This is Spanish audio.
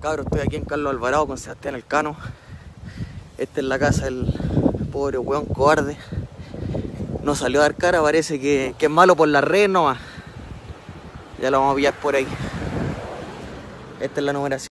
Cabros, estoy aquí en Carlos Alvarado con Sebastián Elcano. Esta es la casa del pobre weón cobarde. No salió a dar cara, parece que, que es malo por la red nomás. Ya lo vamos a pillar por ahí. Esta es la numeración.